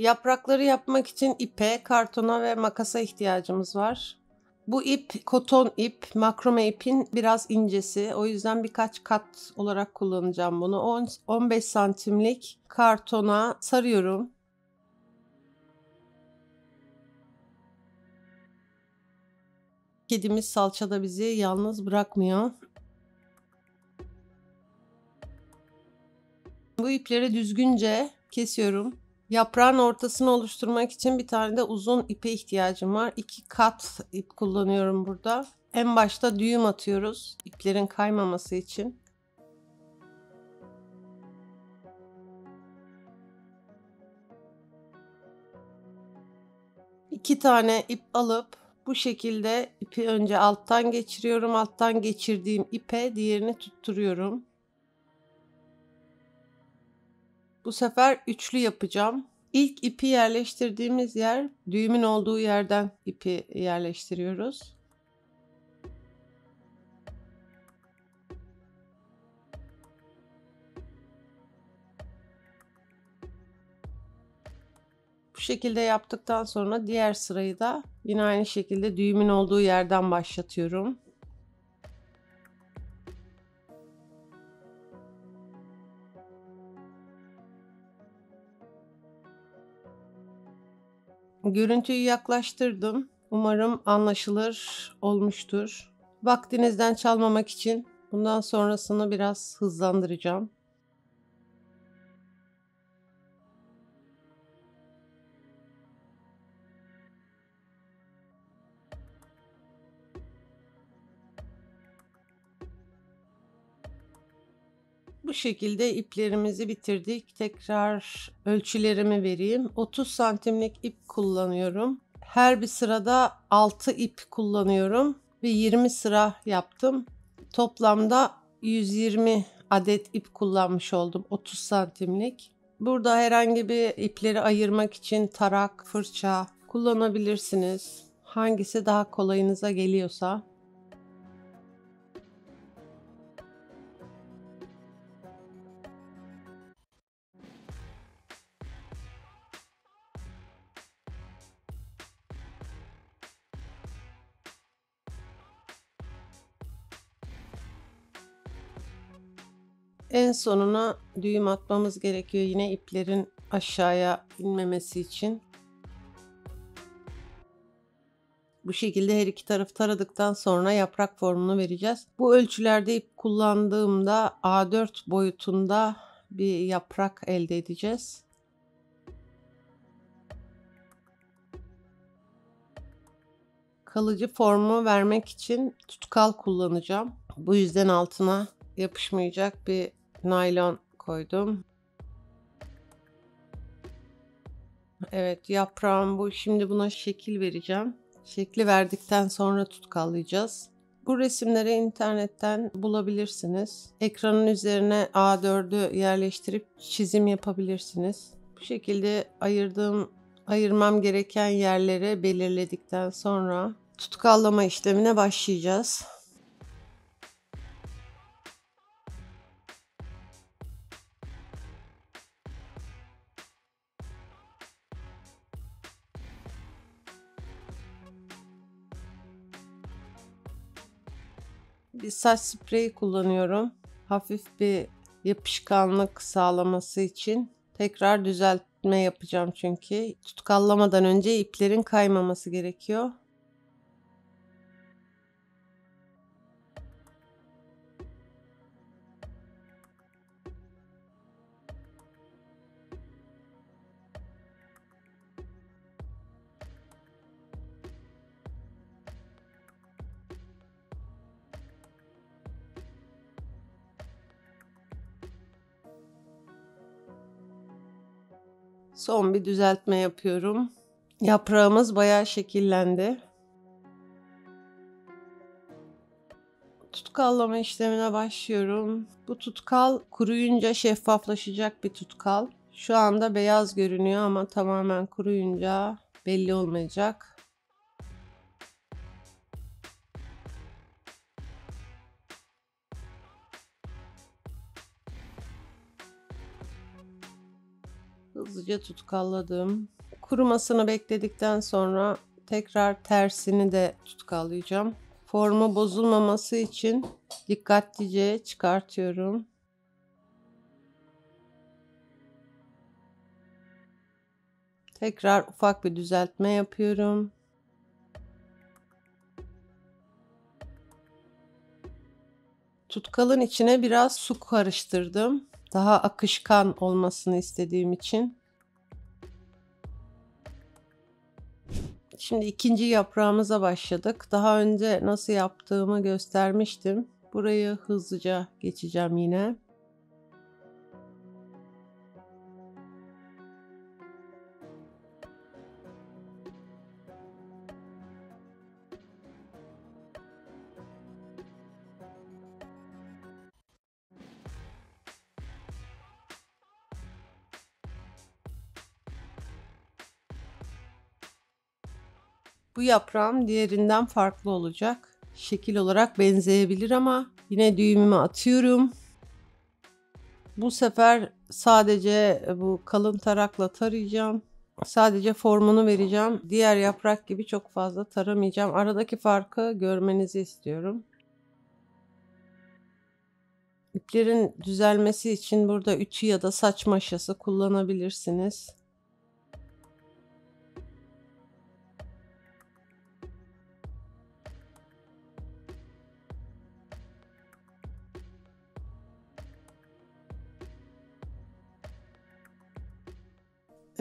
Yaprakları yapmak için ipe, kartona ve makasa ihtiyacımız var. Bu ip koton ip, makrome ipin biraz incesi. O yüzden birkaç kat olarak kullanacağım bunu. 10, 15 santimlik kartona sarıyorum. Kedimiz salçada bizi yalnız bırakmıyor. Bu ipleri düzgünce kesiyorum. Yaprağın ortasını oluşturmak için bir tane de uzun ipe ihtiyacım var. İki kat ip kullanıyorum burada. En başta düğüm atıyoruz iplerin kaymaması için. İki tane ip alıp bu şekilde ipi önce alttan geçiriyorum. Alttan geçirdiğim ipe diğerini tutturuyorum. Bu sefer üçlü yapacağım. İlk ipi yerleştirdiğimiz yer düğümün olduğu yerden ipi yerleştiriyoruz. Bu şekilde yaptıktan sonra diğer sırayı da yine aynı şekilde düğümün olduğu yerden başlatıyorum. Görüntüyü yaklaştırdım. Umarım anlaşılır olmuştur. Vaktinizden çalmamak için bundan sonrasını biraz hızlandıracağım. Bu şekilde iplerimizi bitirdik. Tekrar ölçülerimi vereyim. 30 santimlik ip kullanıyorum. Her bir sırada 6 ip kullanıyorum ve 20 sıra yaptım. Toplamda 120 adet ip kullanmış oldum 30 santimlik. Burada herhangi bir ipleri ayırmak için tarak, fırça kullanabilirsiniz. Hangisi daha kolayınıza geliyorsa. En sonuna düğüm atmamız gerekiyor yine iplerin aşağıya inmemesi için. Bu şekilde her iki tarafı taradıktan sonra yaprak formunu vereceğiz. Bu ölçülerde ip kullandığımda A4 boyutunda bir yaprak elde edeceğiz. Kalıcı formu vermek için tutkal kullanacağım. Bu yüzden altına yapışmayacak bir naylon koydum. Evet yaprağım bu. Şimdi buna şekil vereceğim. Şekli verdikten sonra tutkallayacağız. Bu resimleri internetten bulabilirsiniz. Ekranın üzerine A4'ü yerleştirip çizim yapabilirsiniz. Bu şekilde ayırdığım, ayırmam gereken yerleri belirledikten sonra tutkallama işlemine başlayacağız. Bir saç spreyi kullanıyorum. Hafif bir yapışkanlık sağlaması için. Tekrar düzeltme yapacağım çünkü. Tutkallamadan önce iplerin kaymaması gerekiyor. Son bir düzeltme yapıyorum. Yaprağımız bayağı şekillendi. Tutkallama işlemine başlıyorum. Bu tutkal kuruyunca şeffaflaşacak bir tutkal. Şu anda beyaz görünüyor ama tamamen kuruyunca belli olmayacak. Hızlıca tutkalladım. Kurumasını bekledikten sonra tekrar tersini de tutkallayacağım. Formu bozulmaması için dikkatlice çıkartıyorum. Tekrar ufak bir düzeltme yapıyorum. Tutkalın içine biraz su karıştırdım. Daha akışkan olmasını istediğim için. Şimdi ikinci yaprağımıza başladık. Daha önce nasıl yaptığımı göstermiştim. Burayı hızlıca geçeceğim yine. Bu yaprağım diğerinden farklı olacak. Şekil olarak benzeyebilir ama yine düğümümü atıyorum. Bu sefer sadece bu kalın tarakla tarayacağım. Sadece formunu vereceğim. Diğer yaprak gibi çok fazla taramayacağım. Aradaki farkı görmenizi istiyorum. İplerin düzelmesi için burada ütü ya da saç maşası kullanabilirsiniz.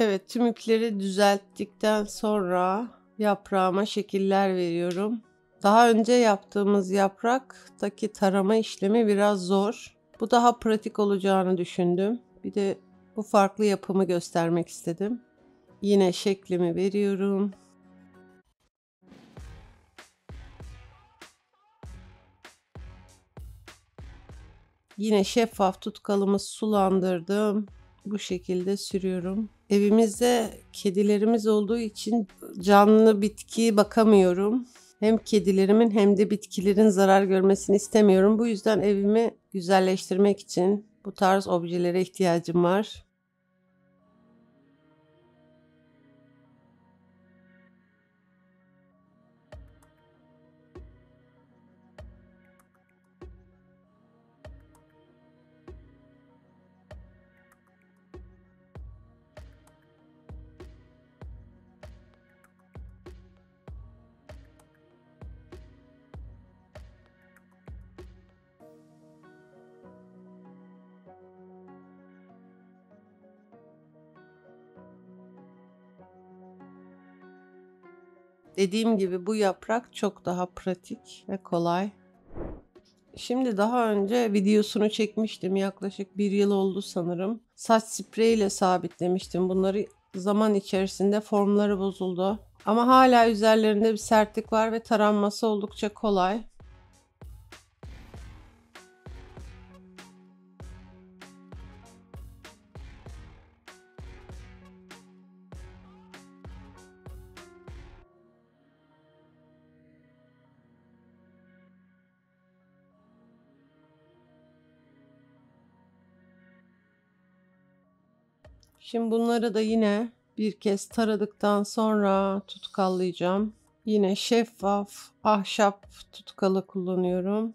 Evet tüm ipleri düzelttikten sonra yaprağıma şekiller veriyorum. Daha önce yaptığımız yapraktaki tarama işlemi biraz zor. Bu daha pratik olacağını düşündüm. Bir de bu farklı yapımı göstermek istedim. Yine şeklimi veriyorum. Yine şeffaf tutkalımı sulandırdım. Bu şekilde sürüyorum. Evimizde kedilerimiz olduğu için canlı bitki bakamıyorum. Hem kedilerimin hem de bitkilerin zarar görmesini istemiyorum. Bu yüzden evimi güzelleştirmek için bu tarz objelere ihtiyacım var. Dediğim gibi bu yaprak çok daha pratik ve kolay. Şimdi daha önce videosunu çekmiştim. Yaklaşık bir yıl oldu sanırım. Saç spreyiyle sabitlemiştim. Bunları zaman içerisinde formları bozuldu. Ama hala üzerlerinde bir sertlik var ve taranması oldukça kolay. Şimdi bunları da yine bir kez taradıktan sonra tutkallayacağım. Yine şeffaf ahşap tutkalı kullanıyorum.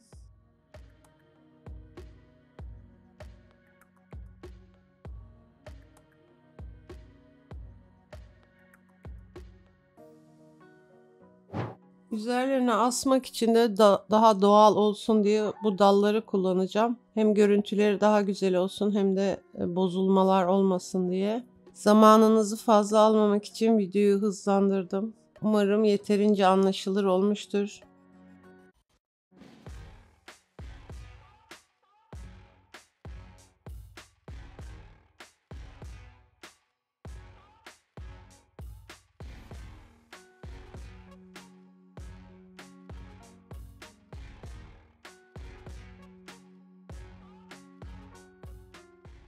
Üzerlerine asmak için de da daha doğal olsun diye bu dalları kullanacağım. Hem görüntüleri daha güzel olsun hem de e, bozulmalar olmasın diye. Zamanınızı fazla almamak için videoyu hızlandırdım. Umarım yeterince anlaşılır olmuştur.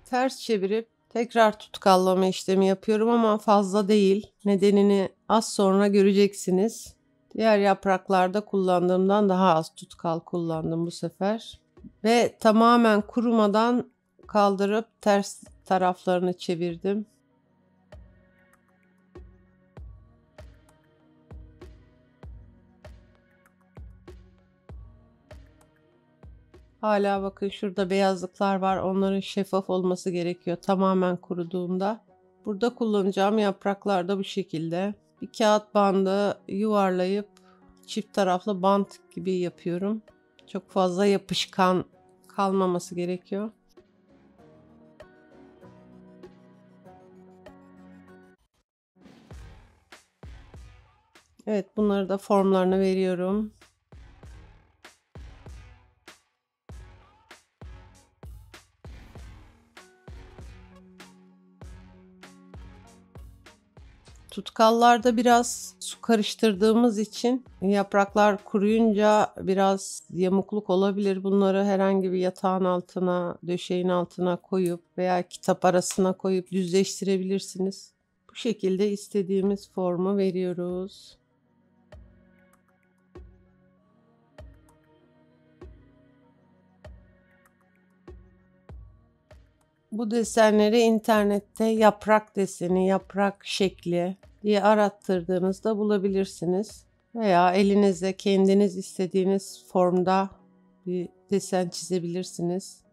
Ters çevirip tekrar tutkallama işlemi yapıyorum ama fazla değil. Nedenini az sonra göreceksiniz. Diğer yapraklarda kullandığımdan daha az tutkal kullandım bu sefer. Ve tamamen kurumadan kaldırıp ters taraflarını çevirdim. Hala bakın şurada beyazlıklar var. Onların şeffaf olması gerekiyor tamamen kuruduğunda. Burada kullanacağım yapraklar da bu şekilde. Bir kağıt bandı yuvarlayıp çift taraflı bant gibi yapıyorum. Çok fazla yapışkan kalmaması gerekiyor. Evet bunları da formlarını veriyorum. Tutkallarda biraz su karıştırdığımız için yapraklar kuruyunca biraz yamukluk olabilir. Bunları herhangi bir yatağın altına, döşeğin altına koyup veya kitap arasına koyup düzleştirebilirsiniz. Bu şekilde istediğimiz formu veriyoruz. Bu desenleri internette yaprak deseni, yaprak şekli diye arattırdığınızda bulabilirsiniz. Veya elinize kendiniz istediğiniz formda bir desen çizebilirsiniz.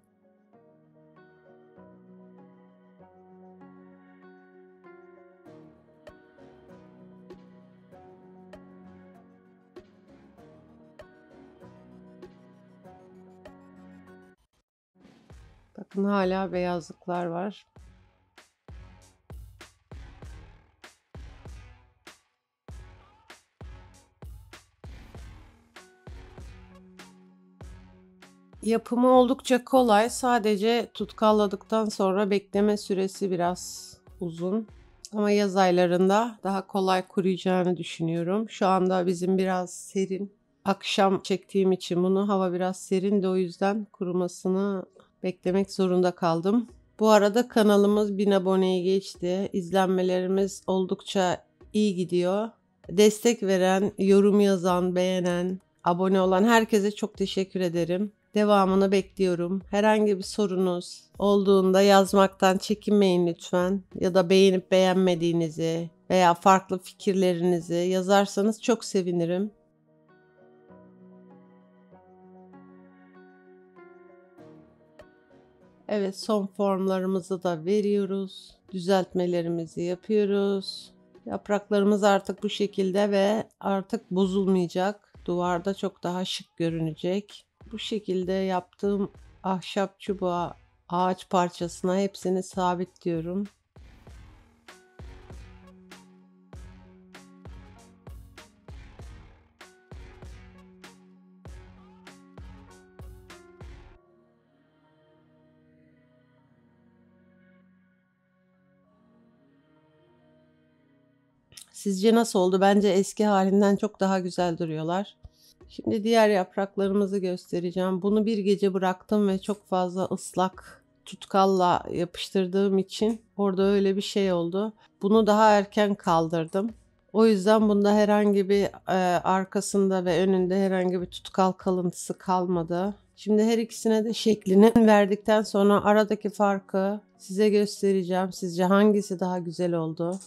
Bakın hala beyazlıklar var. Yapımı oldukça kolay. Sadece tutkalladıktan sonra bekleme süresi biraz uzun. Ama yaz aylarında daha kolay kuruyacağını düşünüyorum. Şu anda bizim biraz serin. Akşam çektiğim için bunu hava biraz serin de o yüzden kurumasını beklemek zorunda kaldım. Bu arada kanalımız 1000 aboneyi geçti. İzlenmelerimiz oldukça iyi gidiyor. Destek veren, yorum yazan, beğenen, abone olan herkese çok teşekkür ederim. Devamını bekliyorum. Herhangi bir sorunuz olduğunda yazmaktan çekinmeyin lütfen. Ya da beğenip beğenmediğinizi veya farklı fikirlerinizi yazarsanız çok sevinirim. Evet son formlarımızı da veriyoruz. Düzeltmelerimizi yapıyoruz. Yapraklarımız artık bu şekilde ve artık bozulmayacak. Duvarda çok daha şık görünecek. Bu şekilde yaptığım ahşap çubuğa, ağaç parçasına hepsini sabitliyorum. Sizce nasıl oldu? Bence eski halinden çok daha güzel duruyorlar. Şimdi diğer yapraklarımızı göstereceğim. Bunu bir gece bıraktım ve çok fazla ıslak tutkalla yapıştırdığım için orada öyle bir şey oldu. Bunu daha erken kaldırdım. O yüzden bunda herhangi bir e, arkasında ve önünde herhangi bir tutkal kalıntısı kalmadı. Şimdi her ikisine de şeklini verdikten sonra aradaki farkı size göstereceğim. Sizce hangisi daha güzel oldu?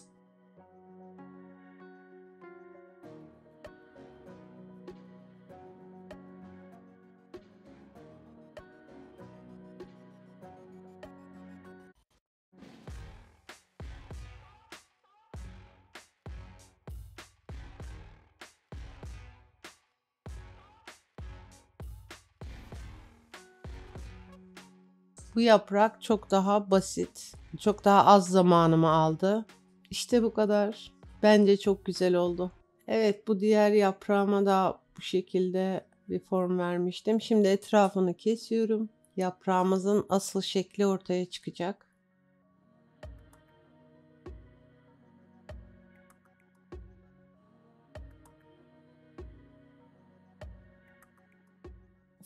Bu yaprak çok daha basit. Çok daha az zamanımı aldı. İşte bu kadar. Bence çok güzel oldu. Evet bu diğer yaprağıma da bu şekilde bir form vermiştim. Şimdi etrafını kesiyorum. Yaprağımızın asıl şekli ortaya çıkacak.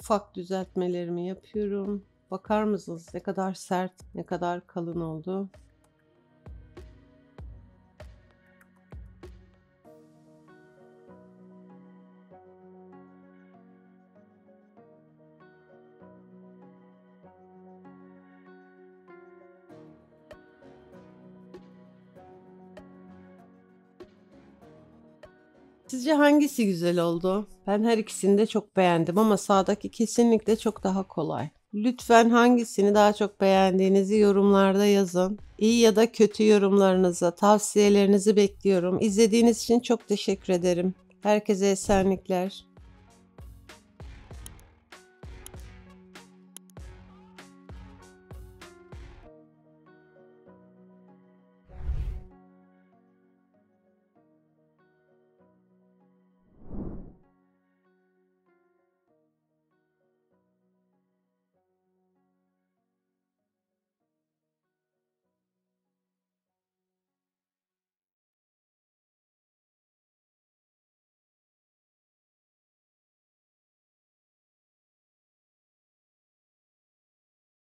Ufak düzeltmelerimi yapıyorum. Bakar mısınız ne kadar sert, ne kadar kalın oldu? Sizce hangisi güzel oldu? Ben her ikisini de çok beğendim ama sağdaki kesinlikle çok daha kolay. Lütfen hangisini daha çok beğendiğinizi yorumlarda yazın. İyi ya da kötü yorumlarınızı, tavsiyelerinizi bekliyorum. İzlediğiniz için çok teşekkür ederim. Herkese esenlikler.